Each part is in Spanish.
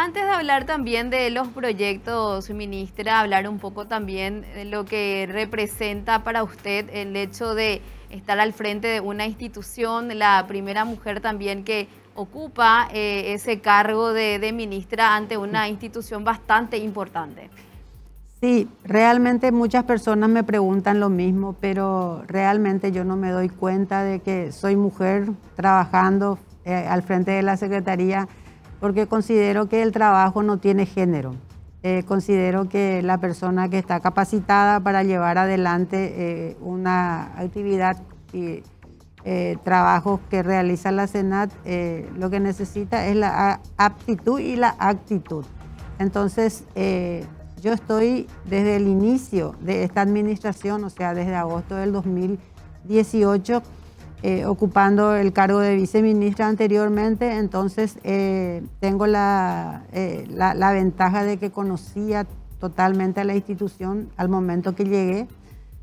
Antes de hablar también de los proyectos, ministra, hablar un poco también de lo que representa para usted el hecho de estar al frente de una institución, la primera mujer también que ocupa eh, ese cargo de, de ministra ante una institución bastante importante. Sí, realmente muchas personas me preguntan lo mismo, pero realmente yo no me doy cuenta de que soy mujer trabajando eh, al frente de la Secretaría porque considero que el trabajo no tiene género. Eh, considero que la persona que está capacitada para llevar adelante eh, una actividad y trabajos que realiza la Senat, lo que necesita es la aptitud y la actitud. Entonces, yo estoy desde el inicio de esta administración, o sea, desde agosto del 2018, eh, ocupando el cargo de viceministra anteriormente, entonces eh, tengo eh, la, la, ventaja de que conocía totalmente a la institución al momento que llegué.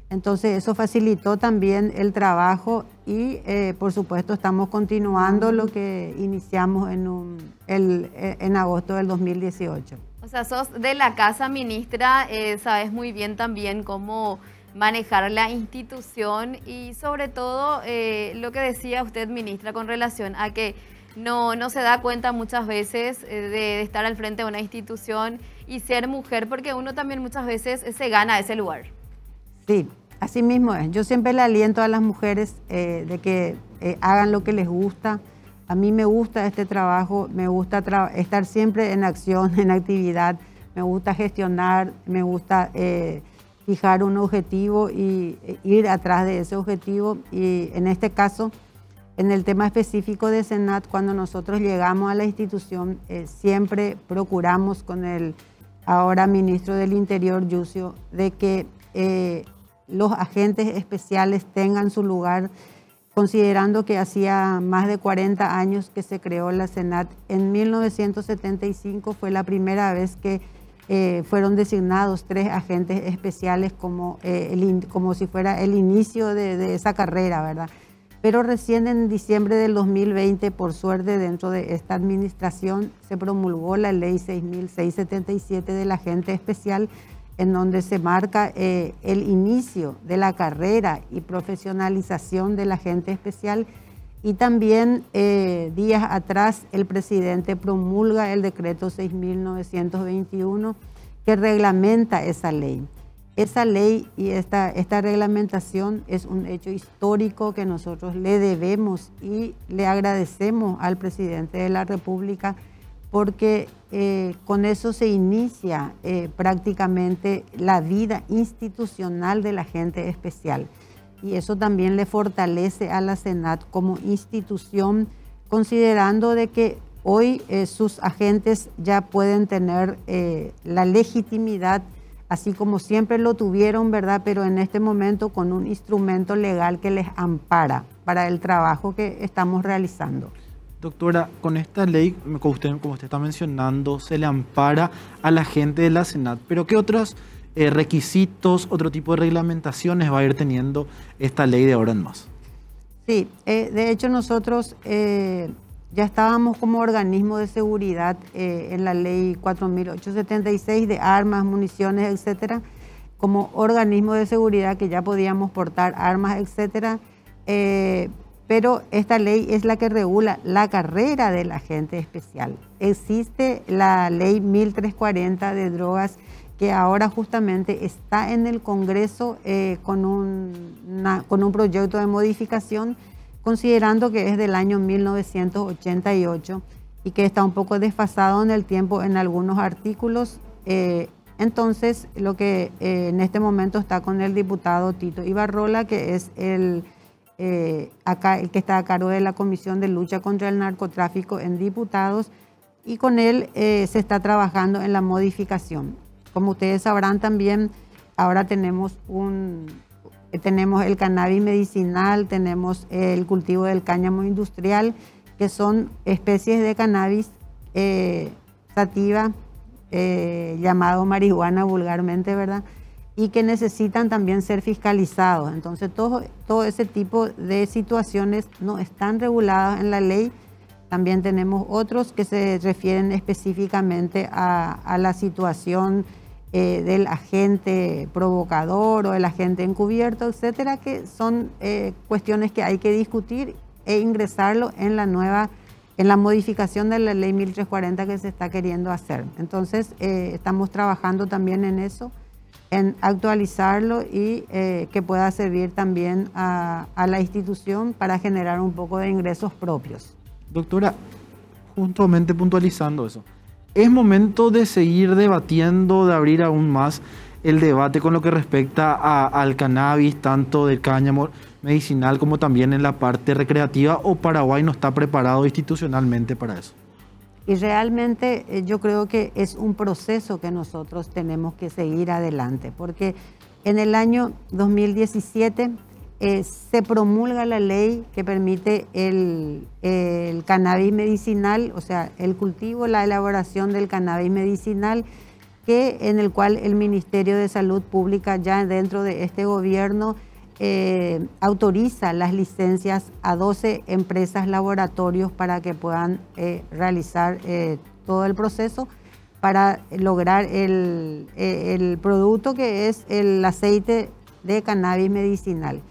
Entonces eso facilitó también el trabajo y por supuesto estamos continuando lo que iniciamos en, en agosto del 2018. O sea, sos de la casa ministra, sabes muy bien también cómo manejar la institución y sobre todo eh, lo que decía usted, ministra, con relación a que no, no se da cuenta muchas veces eh, de, estar al frente de una institución y ser mujer, porque uno también muchas veces se gana ese lugar. Sí, así mismo es. Yo siempre le aliento a las mujeres eh, de que hagan lo que les gusta. A mí me gusta este trabajo, me gusta estar siempre en acción, en actividad, me gusta gestionar, me gusta fijar un objetivo y e, ir atrás de ese objetivo. Y en este caso, en el tema específico de Senat, cuando nosotros llegamos a la institución, eh, siempre procuramos con el ahora ministro del Interior, Yucio, de que eh, los agentes especiales tengan su lugar, considerando que hacía más de 40 años que se creó la Senat. En 1975 fue la primera vez que eh, fueron designados tres agentes especiales como, eh, como si fuera el inicio de, esa carrera, ¿verdad? Pero recién en diciembre del 2020, por suerte, dentro de esta administración, se promulgó la ley 6677 del agente especial, en donde se marca eh, el inicio de la carrera y profesionalización del agente especial y también eh, días atrás el presidente promulga el decreto 6.921 que reglamenta esa ley. Esa ley y esta, esta reglamentación es un hecho histórico que nosotros le debemos y le agradecemos al presidente de la República porque eh, con eso se inicia eh, prácticamente la vida institucional de la gente especial y eso también le fortalece a la Senat como institución, considerando de que hoy eh, sus agentes ya pueden tener eh, la legitimidad, así como siempre lo tuvieron, ¿verdad? Pero en este momento con un instrumento legal que les ampara para el trabajo que estamos realizando. Doctora, con esta ley, como usted, como usted está mencionando, se le ampara a la gente de la Senat, pero ¿qué otros eh, requisitos, otro tipo de reglamentaciones va a ir teniendo esta ley de ahora en más. Sí, eh, de hecho nosotros eh, ya estábamos como organismo de seguridad en la ley 4876 de armas, municiones, etcétera, como organismo de seguridad que ya podíamos portar armas, etcétera. pero esta ley es la que regula la carrera del agente especial. Existe la ley 1340 de drogas que ahora justamente está en el Congreso eh, con, un, con un proyecto de modificación, considerando que es del año 1988 y que está un poco desfasado en el tiempo en algunos artículos. Eh, entonces, lo que eh, en este momento está con el diputado Tito Ibarrola, que es el, acá, el que está a cargo de la Comisión de Lucha contra el Narcotráfico en Diputados, y con él se está trabajando en la modificación. Como ustedes sabrán también, ahora tenemos, un, tenemos el cannabis medicinal, tenemos el cultivo del cáñamo industrial, que son especies de cannabis eh, sativa, eh, llamado marihuana vulgarmente, ¿verdad? Y que necesitan también ser fiscalizados. Entonces, todo, todo ese tipo de situaciones no están reguladas en la ley También tenemos otros que se refieren específicamente a, la situación eh, del agente provocador o el agente encubierto, etcétera, que son eh, cuestiones que hay que discutir e ingresarlo en la nueva, en la modificación de la ley 1340 que se está queriendo hacer. Entonces, eh, estamos trabajando también en eso, en actualizarlo y que pueda servir también a la institución para generar un poco de ingresos propios. Doctora, justamente puntualizando eso, es momento de seguir debatiendo, de abrir aún más el debate con lo que respecta al cannabis, tanto del cáñamo medicinal como también en la parte recreativa, o Paraguay no está preparado institucionalmente para eso. Y realmente eh, yo creo que es un proceso que nosotros tenemos que seguir adelante, porque en el año 2017 eh, se promulga la ley que permite el, cannabis medicinal, o sea, el cultivo, la elaboración del cannabis medicinal, que, en el cual el Ministerio de Salud Pública ya dentro de este gobierno eh, autoriza las licencias a 12 empresas laboratorios para que puedan eh, realizar todo el proceso para lograr el, el producto que es el aceite de cannabis medicinal.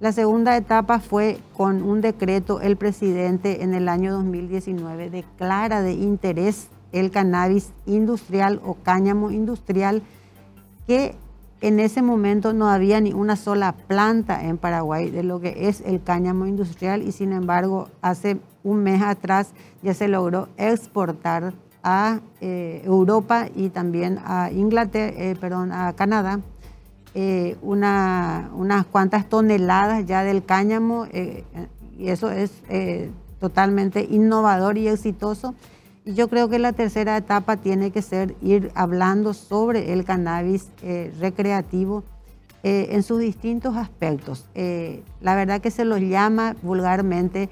La segunda etapa fue con un decreto, el presidente en el año 2019 declara de interés el cannabis industrial o cáñamo industrial, que en ese momento no había ni una sola planta en Paraguay de lo que es el cáñamo industrial y sin embargo hace un mes atrás ya se logró exportar a eh, Europa y también a Inglaterra, eh, perdón, a Canadá eh, unas cuantas toneladas ya del cáñamo eh, y eso es eh, totalmente innovador y exitoso. Y yo creo que la tercera etapa tiene que ser ir hablando sobre el cannabis recreativo en sus distintos aspectos. la verdad que se los llama vulgarmente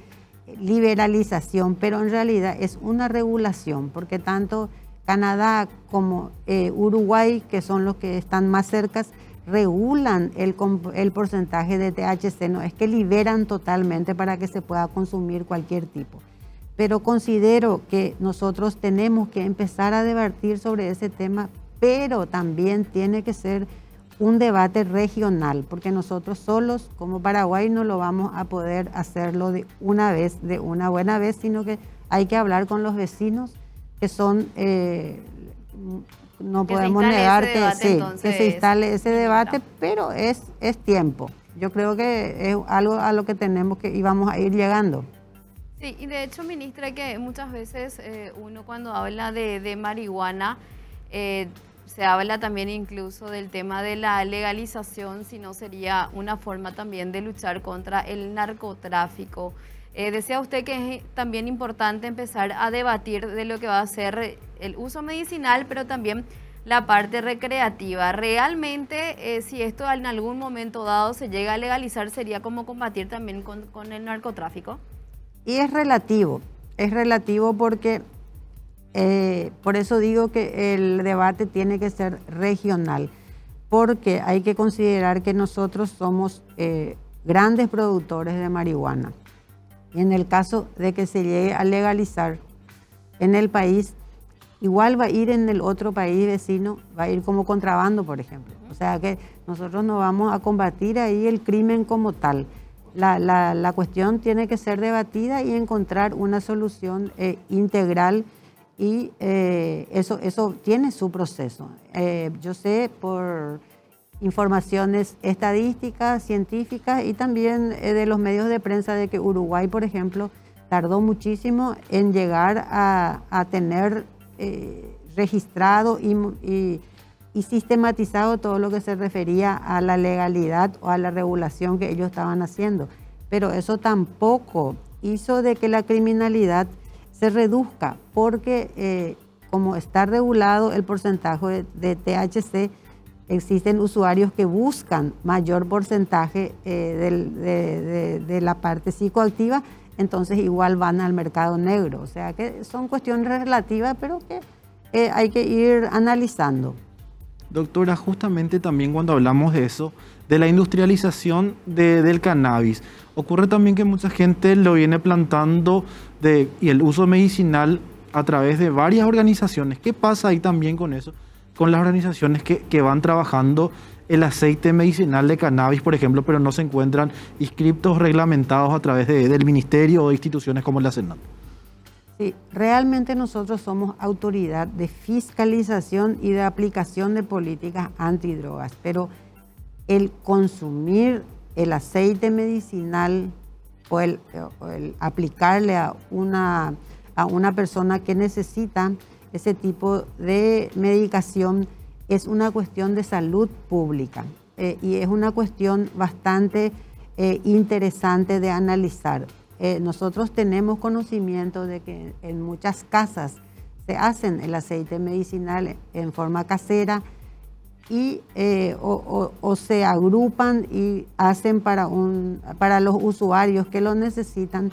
liberalización, pero en realidad es una regulación, porque tanto Canadá como Uruguay, que son los que están más cercas, regulan el, el, porcentaje de THC, no es que liberan totalmente para que se pueda consumir cualquier tipo. Pero considero que nosotros tenemos que empezar a debatir sobre ese tema, pero también tiene que ser un debate regional, porque nosotros solos como Paraguay no lo vamos a poder hacerlo de una vez, de una buena vez, sino que hay que hablar con los vecinos que son eh, no podemos negar que, sí, que se instale ese debate, pero es, es tiempo. Yo creo que es algo a lo que tenemos que íbamos a ir llegando. Sí, y de hecho, ministra, que muchas veces eh, uno cuando habla de, marihuana, eh, se habla también incluso del tema de la legalización, si no sería una forma también de luchar contra el narcotráfico. Eh, decía usted que es también importante empezar a debatir de lo que va a ser el uso medicinal, pero también la parte recreativa. Realmente, eh, si esto en algún momento dado se llega a legalizar, sería como combatir también con, el narcotráfico. Y es relativo, es relativo porque, eh, por eso digo que el debate tiene que ser regional, porque hay que considerar que nosotros somos grandes productores de marihuana. Y en el caso de que se llegue a legalizar en el país, igual va a ir en el otro país vecino, va a ir como contrabando, por ejemplo. O sea que nosotros no vamos a combatir ahí el crimen como tal. La, cuestión tiene que ser debatida y encontrar una solución eh, integral y eh, eso, eso tiene su proceso. Eh, yo sé por informaciones estadísticas, científicas y también eh, de los medios de prensa de que Uruguay, por ejemplo, tardó muchísimo en llegar a, tener eh, registrado y, sistematizado todo lo que se refería a la legalidad o a la regulación que ellos estaban haciendo. Pero eso tampoco hizo de que la criminalidad se reduzca, porque eh, como está regulado el porcentaje de THC, existen usuarios que buscan mayor porcentaje eh, de, la parte psicoactiva, entonces igual van al mercado negro. O sea que son cuestiones relativas, pero que eh, hay que ir analizando. Doctora, justamente también cuando hablamos de eso, de la industrialización del cannabis, ocurre también que mucha gente lo viene plantando y el uso medicinal a través de varias organizaciones. ¿Qué pasa ahí también con eso? Con las organizaciones que, que van trabajando el aceite medicinal de cannabis, por ejemplo, pero no se encuentran inscriptos reglamentados a través del ministerio o instituciones como la Senat. Sí, realmente nosotros somos autoridad de fiscalización y de aplicación de políticas antidrogas, pero el consumir el aceite medicinal o el, aplicarle a una, a una persona que necesita ese tipo de medicación es una cuestión de salud pública eh, y es una cuestión bastante eh, interesante de analizar. Eh, nosotros tenemos conocimiento de que en muchas casas se hacen el aceite medicinal en forma casera y o, se agrupan y hacen para, un, para los usuarios que lo necesitan.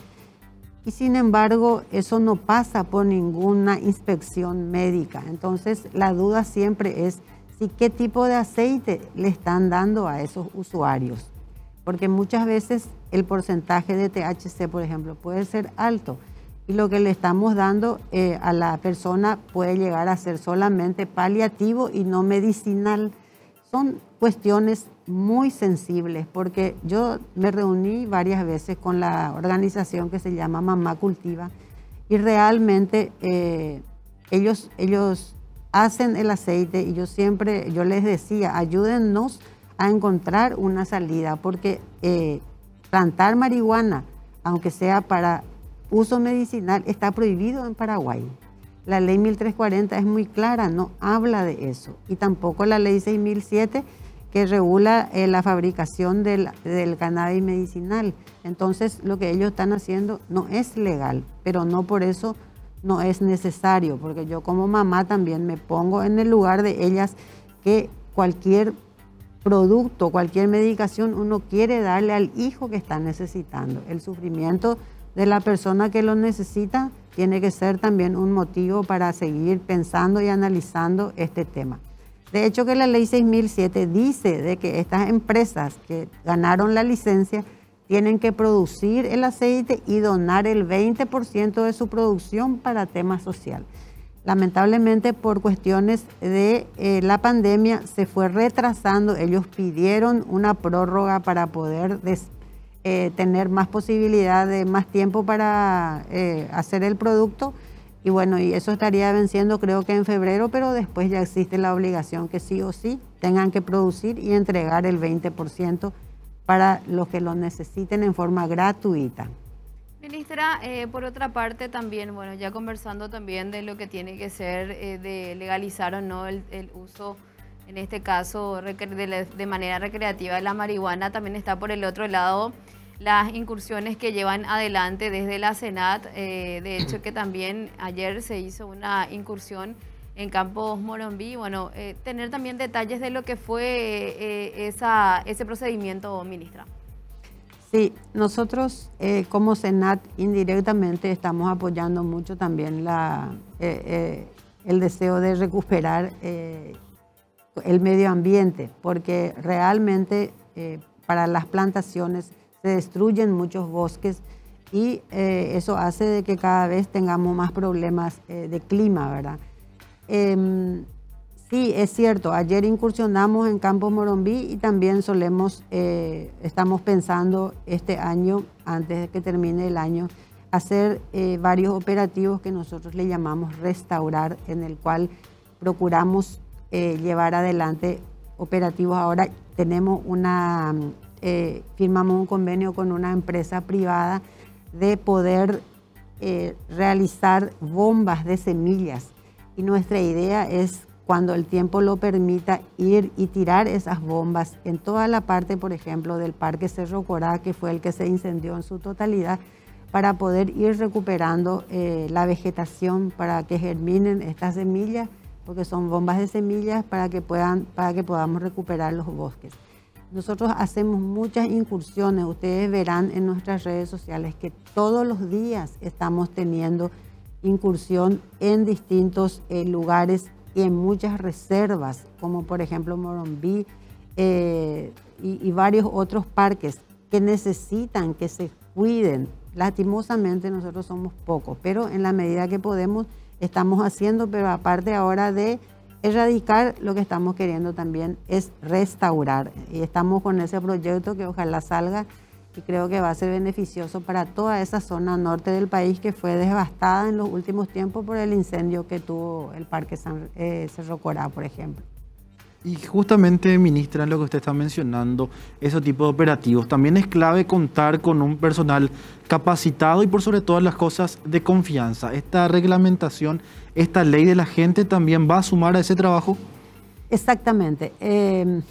Y sin embargo, eso no pasa por ninguna inspección médica. Entonces, la duda siempre es si qué tipo de aceite le están dando a esos usuarios. Porque muchas veces el porcentaje de THC, por ejemplo, puede ser alto y lo que le estamos dando eh, a la persona puede llegar a ser solamente paliativo y no medicinal. Son cuestiones muy sensibles porque yo me reuní varias veces con la organización que se llama Mamá Cultiva y realmente eh, ellos, ellos hacen el aceite y yo siempre, yo les decía, ayúdennos a encontrar una salida porque eh, plantar marihuana, aunque sea para uso medicinal, está prohibido en Paraguay. La ley 1340 es muy clara, no habla de eso. Y tampoco la ley 6007 que regula eh, la fabricación del, del, cannabis medicinal. Entonces, lo que ellos están haciendo no es legal, pero no por eso no es necesario, porque yo como mamá también me pongo en el lugar de ellas que cualquier producto, cualquier medicación uno quiere darle al hijo que está necesitando. El sufrimiento de la persona que lo necesita tiene que ser también un motivo para seguir pensando y analizando este tema. De hecho que la ley 6007 dice de que estas empresas que ganaron la licencia tienen que producir el aceite y donar el 20% de su producción para tema social. Lamentablemente por cuestiones de eh, la pandemia se fue retrasando, ellos pidieron una prórroga para poder eh, tener más posibilidad más tiempo para eh, hacer el producto y bueno, y eso estaría venciendo creo que en febrero, pero después ya existe la obligación que sí o sí tengan que producir y entregar el 20% para los que lo necesiten en forma gratuita. Ministra, eh, por otra parte también, bueno, ya conversando también de lo que tiene que ser eh, de legalizar o no el, uso, en este caso de, manera recreativa de la marihuana, también está por el otro lado las incursiones que llevan adelante desde la Senat. Eh, de hecho que también ayer se hizo una incursión en Campos Morombí. Bueno, eh, tener también detalles de lo que fue eh, esa, ese procedimiento, ministra. Sí, nosotros eh, como Senat indirectamente estamos apoyando mucho también la, el deseo de recuperar el medio ambiente, porque realmente para las plantaciones se destruyen muchos bosques y eso hace de que cada vez tengamos más problemas de clima, ¿verdad? Em, sí, es cierto, ayer incursionamos en Campos Morombí y también solemos, eh, estamos pensando este año, antes de que termine el año, hacer eh, varios operativos que nosotros le llamamos restaurar, en el cual procuramos eh, llevar adelante operativos. Ahora tenemos una, firmamos un convenio con una empresa privada de poder realizar bombas de semillas y nuestra idea es cuando el tiempo lo permita ir y tirar esas bombas en toda la parte, por ejemplo, del Parque Cerro Corá, que fue el que se incendió en su totalidad, para poder ir recuperando eh, la vegetación para que germinen estas semillas, porque son bombas de semillas para que, puedan, para que podamos recuperar los bosques. Nosotros hacemos muchas incursiones, ustedes verán en nuestras redes sociales que todos los días estamos teniendo incursión en distintos eh, lugares y en muchas reservas, como por ejemplo Morombí eh, y, varios otros parques que necesitan que se cuiden. Lastimosamente nosotros somos pocos, pero en la medida que podemos estamos haciendo, pero aparte ahora de erradicar, lo que estamos queriendo también es restaurar. Y estamos con ese proyecto que ojalá salga y creo que va a ser beneficioso para toda esa zona norte del país que fue devastada en los últimos tiempos por el incendio que tuvo el Parque San, eh, Cerro Corá, por ejemplo. Y justamente, ministra, lo que usted está mencionando, ese tipo de operativos, también es clave contar con un personal capacitado y por sobre todas las cosas de confianza. Esta reglamentación, esta ley de la gente también va a sumar a ese trabajo. Exactamente. Eh,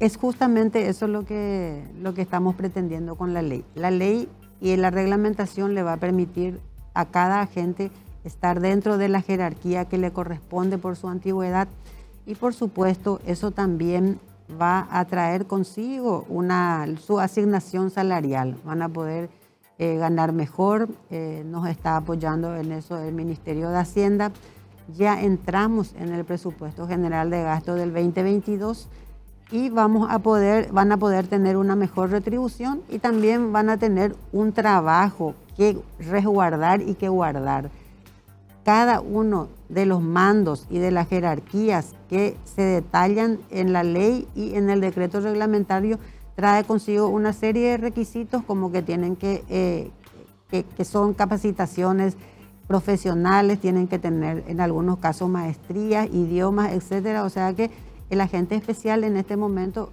es justamente eso lo que, lo que estamos pretendiendo con la ley. La ley y la reglamentación le va a permitir a cada agente estar dentro de la jerarquía que le corresponde por su antigüedad y por supuesto eso también va a traer consigo una, su asignación salarial. Van a poder eh, ganar mejor, eh, nos está apoyando en eso el Ministerio de Hacienda. Ya entramos en el presupuesto general de gasto del 2022 y vamos a poder, van a poder tener una mejor retribución y también van a tener un trabajo que resguardar y que guardar. Cada uno de los mandos y de las jerarquías que se detallan en la ley y en el decreto reglamentario trae consigo una serie de requisitos como que tienen que, eh, que, que son capacitaciones profesionales, tienen que tener en algunos casos maestrías, idiomas, etcétera. O sea que el agente especial en este momento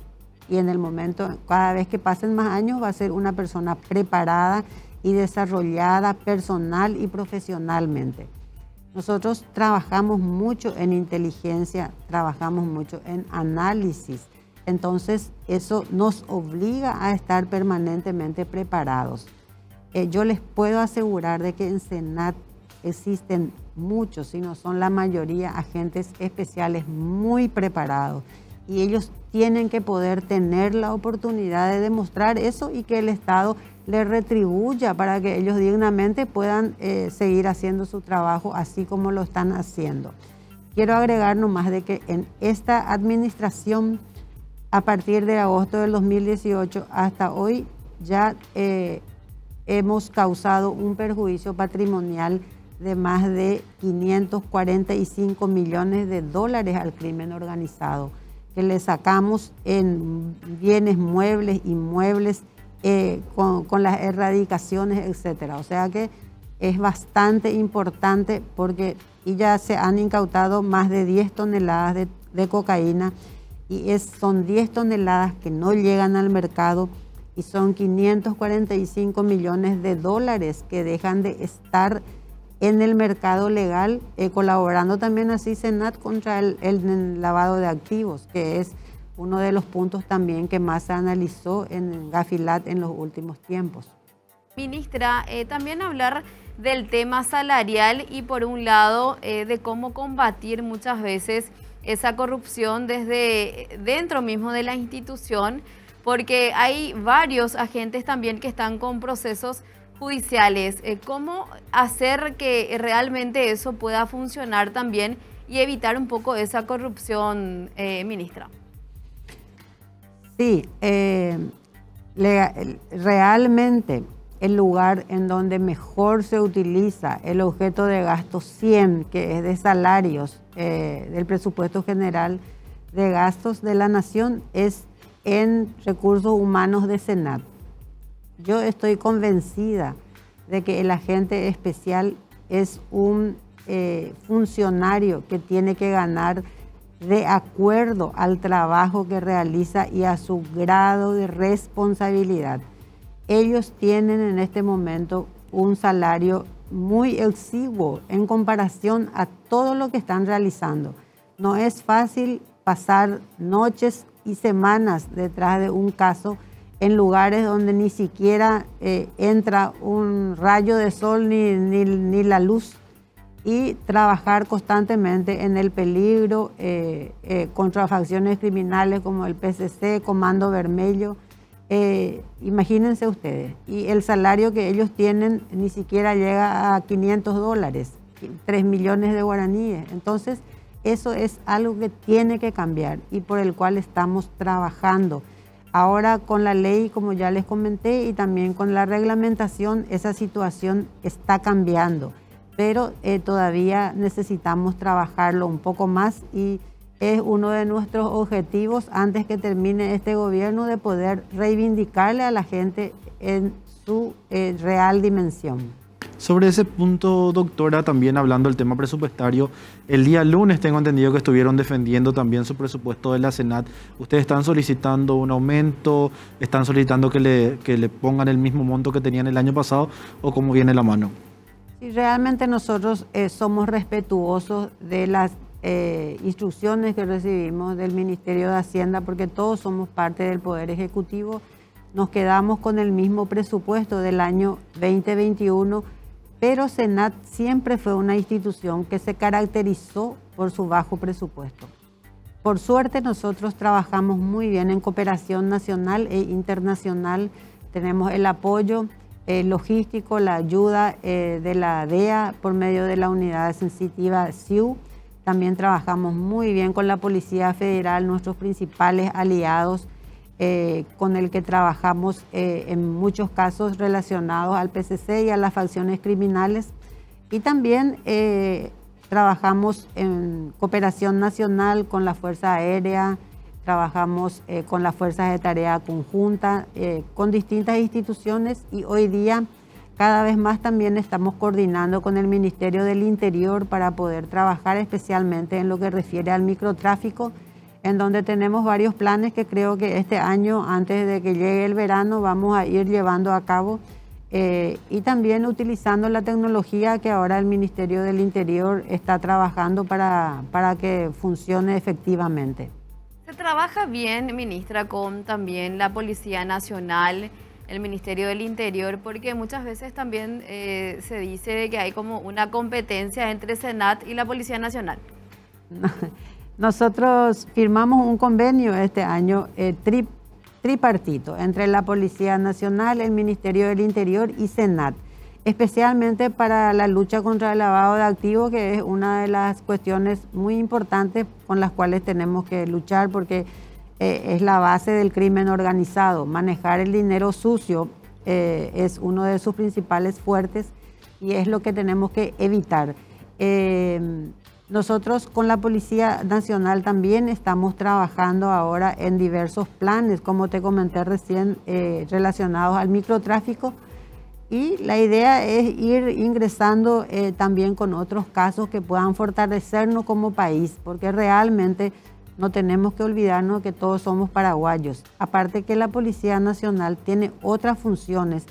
y en el momento, cada vez que pasen más años, va a ser una persona preparada y desarrollada personal y profesionalmente. Nosotros trabajamos mucho en inteligencia, trabajamos mucho en análisis. Entonces, eso nos obliga a estar permanentemente preparados. Eh, yo les puedo asegurar de que en Senat existen muchos, si no son la mayoría, agentes especiales muy preparados. Y ellos tienen que poder tener la oportunidad de demostrar eso y que el Estado les retribuya para que ellos dignamente puedan eh, seguir haciendo su trabajo así como lo están haciendo. Quiero agregar nomás de que en esta administración, a partir de agosto del 2018 hasta hoy, ya eh, hemos causado un perjuicio patrimonial de más de 545 millones de dólares al crimen organizado, que le sacamos en bienes muebles, inmuebles, eh, con, las erradicaciones, etcétera. O sea que es bastante importante porque y ya se han incautado más de 10 toneladas de, cocaína y son 10 toneladas que no llegan al mercado y son 545 millones de dólares que dejan de estar en el mercado legal, eh, colaborando también así Senat contra el, lavado de activos, que es uno de los puntos también que más se analizó en Gafilat en los últimos tiempos. Ministra, eh, también hablar del tema salarial y por un lado eh, de cómo combatir muchas veces esa corrupción desde dentro mismo de la institución, porque hay varios agentes también que están con procesos judiciales, eh, ¿cómo hacer que realmente eso pueda funcionar también y evitar un poco esa corrupción, eh, ministra? Sí, eh, realmente el lugar en donde mejor se utiliza el objeto de gasto 100, que es de salarios del presupuesto general de gastos de la nación, es en recursos humanos de Senat. Yo estoy convencida de que el agente especial es un eh, funcionario que tiene que ganar de acuerdo al trabajo que realiza y a su grado de responsabilidad. Ellos tienen en este momento un salario muy exiguo en comparación a todo lo que están realizando. No es fácil pasar noches y semanas detrás de un caso en lugares donde ni siquiera eh, entra un rayo de sol ni, ni, la luz y trabajar constantemente en el peligro eh, eh, contra facciones criminales como el PCC, Comando Vermelho. imagínense ustedes, y el salario que ellos tienen ni siquiera llega a 500 dólares, 3 millones de guaraníes. Entonces, Eso es algo que tiene que cambiar y por el cual estamos trabajando. Ahora con la ley, como ya les comenté, y también con la reglamentación, esa situación está cambiando, pero eh, todavía necesitamos trabajarlo un poco más y es uno de nuestros objetivos antes que termine este gobierno de poder reivindicarle a la gente en su eh, real dimensión. Sobre ese punto, doctora, también hablando del tema presupuestario, el día lunes tengo entendido que estuvieron defendiendo también su presupuesto de la Senat. ¿Ustedes están solicitando un aumento? ¿Están solicitando que le, le pongan el mismo monto que tenían el año pasado? ¿O cómo viene la mano? Sí, realmente nosotros eh, somos respetuosos de las eh, instrucciones que recibimos del Ministerio de Hacienda porque todos somos parte del Poder Ejecutivo. Nos quedamos con el mismo presupuesto del año 2021 pero Senat siempre fue una institución que se caracterizó por su bajo presupuesto. Por suerte nosotros trabajamos muy bien en cooperación nacional e internacional, tenemos el apoyo eh, logístico, la ayuda eh, de la DEA por medio de la unidad sensitiva SIU. También trabajamos muy bien con la Policía Federal, nuestros principales aliados eh, con el que trabajamos eh, en muchos casos relacionados al PCC y a las facciones criminales. Y también eh, trabajamos en cooperación nacional con la Fuerza Aérea, trabajamos con las fuerzas de tarea conjunta, con distintas instituciones y hoy día cada vez más también estamos coordinando con el Ministerio del Interior para poder trabajar especialmente en lo que refiere al microtráfico en donde tenemos varios planes que creo que este año, antes de que llegue el verano, vamos a ir llevando a cabo eh, y también utilizando la tecnología que ahora el Ministerio del Interior está trabajando para, para que funcione efectivamente. Se trabaja bien, ministra, con también la Policía Nacional, el Ministerio del Interior, porque muchas veces también eh, se dice que hay como una competencia entre Senat y la Policía Nacional. Nosotros firmamos un convenio este año eh, tripartito entre la Policía Nacional, el Ministerio del Interior y Senat, especialmente para la lucha contra el lavado de activos, que es una de las cuestiones muy importantes con las cuales tenemos que luchar porque eh, es la base del crimen organizado. Manejar el dinero sucio eh, es uno de sus principales fuertes y es lo que tenemos que evitar. Nosotros con la Policía Nacional también estamos trabajando ahora en diversos planes, como te comenté recién, eh, relacionados al microtráfico. Y la idea es ir ingresando eh, también con otros casos que puedan fortalecernos como país, porque realmente no tenemos que olvidarnos que todos somos paraguayos. Aparte que la Policía Nacional tiene otras funciones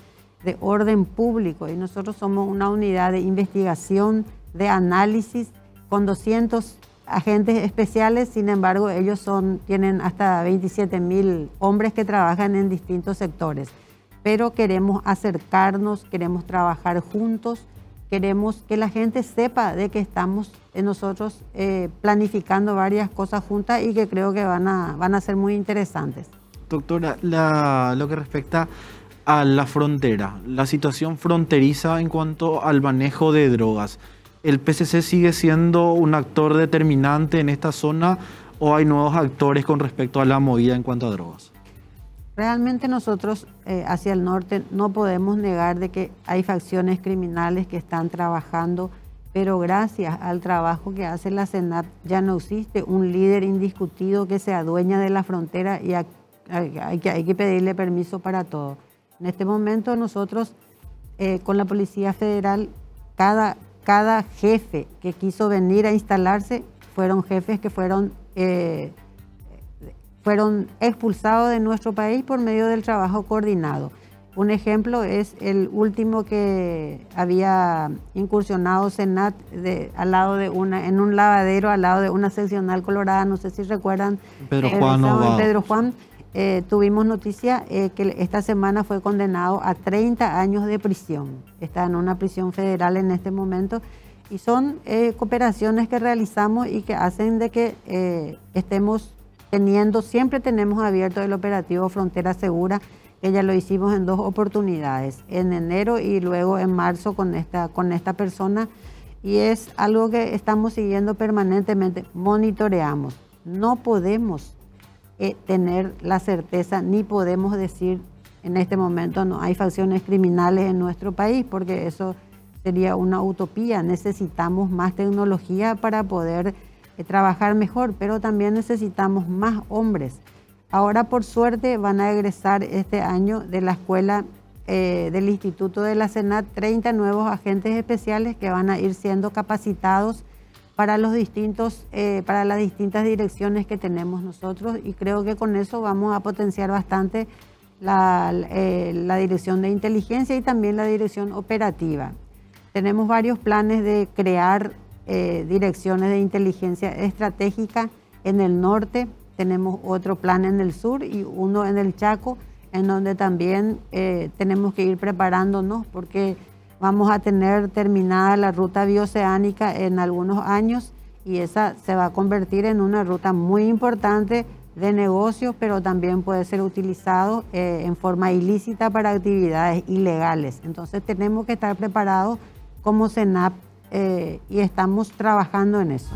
de orden público y nosotros somos una unidad de investigación, de análisis con 200 agentes especiales, sin embargo ellos tienen hasta 27 mil hombres que trabajan en distintos sectores. Pero queremos acercarnos, queremos trabajar juntos, queremos que la gente sepa de que estamos nosotros eh, planificando varias cosas juntas y que creo que van a, van a ser muy interesantes. Doctora, lo que respecta a la frontera, la situación fronteriza en cuanto al manejo de drogas. ¿El PCC sigue siendo un actor determinante en esta zona o hay nuevos actores con respecto a la movida en cuanto a drogas? Realmente nosotros eh, hacia el norte no podemos negar de que hay facciones criminales que están trabajando, pero gracias al trabajo que hace la Senat ya no existe un líder indiscutido que se adueña de la frontera y hay, que, hay que, pedirle permiso para todo. En este momento nosotros eh, con la Policía Federal cada cada jefe que quiso venir a instalarse fueron jefes que fueron, eh, fueron expulsados de nuestro país por medio del trabajo coordinado. Un ejemplo es el último que había incursionado Senat de, al lado de una, en un lavadero al lado de una seccional colorada, no sé si recuerdan. Pedro Juan. Pedro Juan eh, tuvimos noticia eh, que esta semana fue condenado a 30 años de prisión. Está en una prisión federal en este momento y son eh, cooperaciones que realizamos y que hacen de que estemos teniendo, siempre tenemos abierto el operativo Frontera Segura, que ya lo hicimos en dos oportunidades, en enero y luego en marzo con esta, con esta persona. y es algo que estamos siguiendo permanentemente, monitoreamos. No podemos eh, tener la certeza ni podemos decir en este momento no hay facciones criminales en nuestro país porque eso sería una utopía. Necesitamos más tecnología para poder eh, trabajar mejor, pero también necesitamos más hombres. Ahora, por suerte, van a egresar este año de la escuela eh, del Instituto de la Senat 30 nuevos agentes especiales que van a ir siendo capacitados para, los distintos, eh, para las distintas direcciones que tenemos nosotros y creo que con eso vamos a potenciar bastante la, la dirección de inteligencia y también la dirección operativa. Tenemos varios planes de crear eh, direcciones de inteligencia estratégica en el norte, tenemos otro plan en el sur y uno en el Chaco, en donde también eh, tenemos que ir preparándonos porque vamos a tener terminada la ruta bioceánica en algunos años y esa se va a convertir en una ruta muy importante de negocios, pero también puede ser utilizado eh, en forma ilícita para actividades ilegales. Entonces tenemos que estar preparados como CENAP eh, y estamos trabajando en eso.